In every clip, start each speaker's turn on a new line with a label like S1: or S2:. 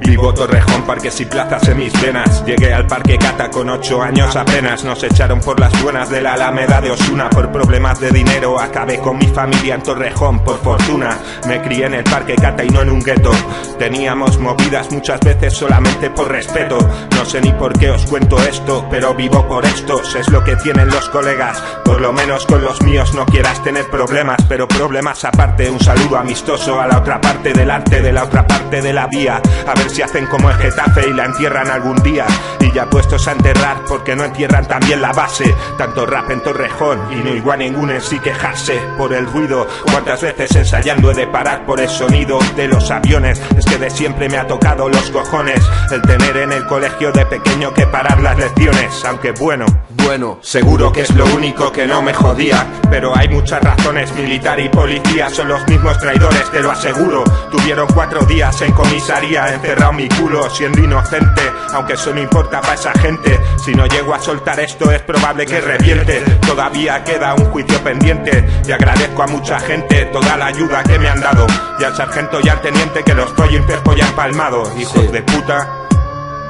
S1: Vivo Torrejón, parques y plazas en mis venas. Llegué al parque Cata con ocho años apenas. Nos echaron por las buenas de la Alameda de Osuna. Por problemas de dinero acabé con mi familia en Torrejón, por fortuna. Me crié en el parque Cata y no en un gueto. Teníamos movidas muchas veces solamente por respeto. No sé ni por qué os cuento esto, pero vivo por estos. Es lo que tienen los colegas. Por lo menos con los míos no quieras tener problemas, pero problemas aparte. Un saludo amistoso a la otra parte del arte, de la otra parte de la vía. A ver si hacen como el Getafe y la entierran algún día. Y ya puestos a enterrar, porque no entierran también la base. Tanto rap en Torrejón y no igual ningún en sí quejarse por el ruido. Cuántas veces ensayando he de parar por el sonido de los aviones. Es que de siempre me ha tocado los cojones el tener en el colegio de pequeño que parar las lecciones. Aunque bueno,
S2: Bueno,
S1: Seguro que es lo único que no me jodía Pero hay muchas razones, militar y policía Son los mismos traidores, te lo aseguro Tuvieron cuatro días en comisaría Mi culo siendo inocente. Aunque eso no importa para esa gente. Si no llego a soltar esto es probable que reviente. Todavía queda un juicio pendiente. Y agradezco a mucha gente toda la ayuda que me han dado. Y al sargento y al teniente que los proyectos ya empalmado. Hijos
S2: Sí.
S1: de puta.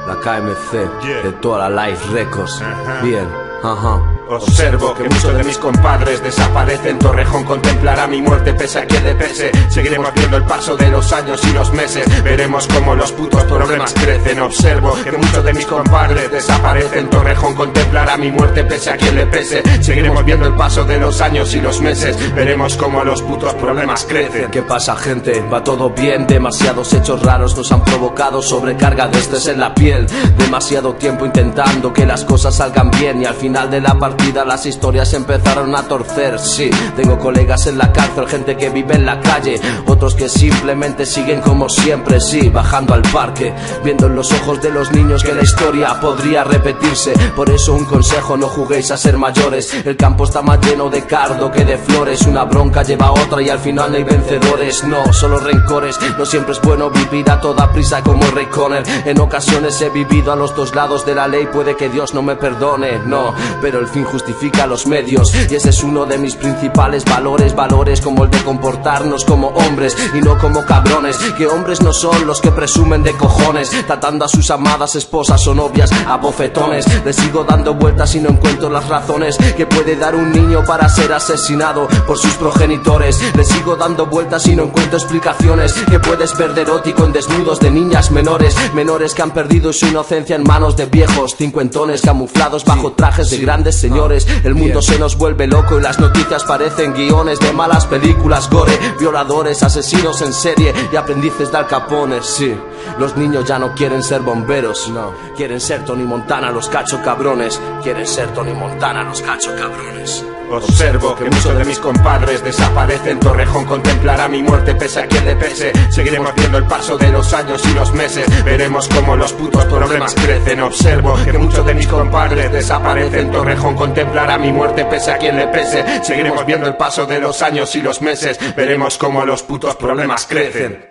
S2: La KMC
S1: Yeah.
S2: de toda la Life Records. Bien, ajá.
S1: Observo que muchos de mis compadres desaparecen. Torrejón contemplará mi muerte pese a quien le pese. Seguiremos viendo el paso de los años y los meses. Veremos cómo los putos problemas crecen. Observo que muchos de mis compadres desaparecen. Torrejón contemplará mi muerte pese a quien le pese. Seguiremos viendo el paso de los años y los meses. Veremos cómo los putos problemas crecen.
S2: ¿Qué pasa gente? Va todo bien, demasiados hechos raros nos han provocado sobrecarga de estrés en la piel Demasiado tiempo intentando que las cosas salgan bien Y al final de la partida las historias empezaron a torcer Sí, tengo colegas en la cárcel, gente que vive en la calle Otros que simplemente siguen como siempre, sí, bajando al parque Viendo en los ojos de los niños que la historia podría repetirse. Por eso un consejo, no juguéis a ser mayores. El campo está más lleno de cardo que de flores. Una bronca lleva a otra y al final no hay vencedores. No, solo rencores, no siempre es bueno vivir a toda prisa como Rey Conner. En ocasiones he vivido a los dos lados de la ley. Puede que Dios no me perdone, no. Pero el fin justifica los medios. Y ese es uno de mis principales valores Valores como el de comportarnos como hombres y no como cabrones Que hombres no son los que presumen de cojones Tratando a sus amadas esposas o novias a bofetones. Les sigo dando vueltas y no encuentro las razones Que puede dar un niño para ser asesinado por sus progenitores. Les sigo dando vueltas y no encuentro explicaciones Que puedes ver de erótico en desnudos de niñas menores Menores que han perdido su inocencia en manos de viejos Cincuentones camuflados bajo trajes de grandes señores El mundo se nos vuelve loco y las noticias parecen guiones de malas películas gore. Violadores, asesinos en serie y aprendices de Al Capone, sí Los niños ya no quieren ser bomberos, no Quieren ser Tony Montana los cacho cabrones Quieren ser Tony Montana los cacho cabrones
S1: Observo que muchos de mis compadres desaparecen. Torrejón contemplará mi muerte pese a quien le pese. Seguiremos viendo el paso de los años y los meses. Veremos cómo los putos problemas crecen. Observo que muchos de mis compadres desaparecen. Torrejón contemplará mi muerte pese a quien le pese. Seguiremos viendo el paso de los años y los meses. Veremos cómo los putos problemas crecen.